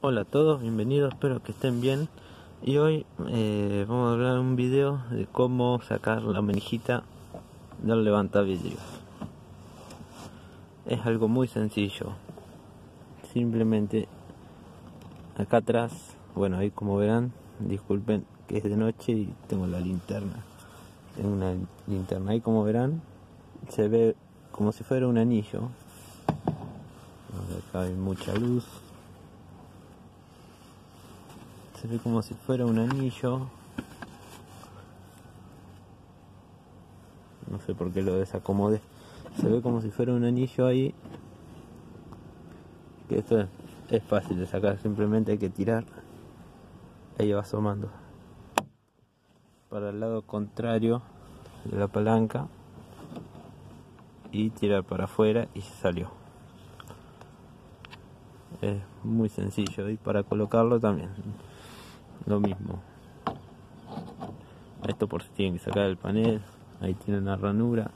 Hola a todos, bienvenidos, espero que estén bien. Y hoy eh, vamos a hablar un video de cómo sacar la manijita del levantavidrios. Es algo muy sencillo. Simplemente acá atrás, bueno ahí como verán, disculpen que es de noche y tengo la linterna. Tengo una linterna ahí como verán, se ve como si fuera un anillo. Acá hay mucha luz se ve como si fuera un anillo. No sé por qué lo desacomodé. Se ve como si fuera un anillo ahí. Que esto es, fácil de sacar simplemente hay que tirar. Ahí va asomando. Para el lado contrario de la palanca. Y tirar para afuera y se salió. Es muy sencillo. Y para colocarlo también lo mismo. Esto por si tienen que sacar el panel. Ahí tiene una ranura.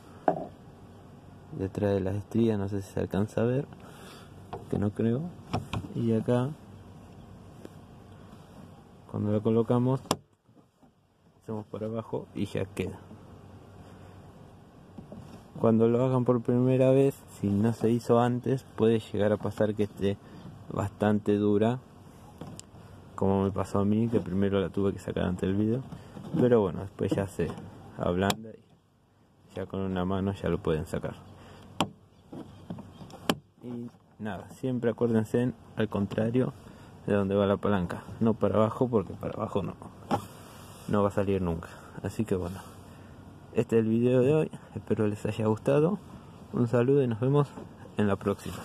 Detrás de las estrías no sé si se alcanza a ver que no creo. Y acá cuando lo colocamos hacemos por abajo y ya queda. Cuando lo hagan por primera vez si no se hizo antes puede llegar a pasar que esté bastante dura como me pasó a mí, que primero la tuve que sacar antes del video. Pero bueno, después ya se ablanda y ya con una mano ya lo pueden sacar. Y nada, siempre acuérdense al contrario de donde va la palanca, no para abajo porque para abajo no, no va a salir nunca. Así que bueno, este es el video de hoy, espero les haya gustado. Un saludo y nos vemos en la próxima.